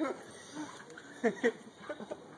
フフフ。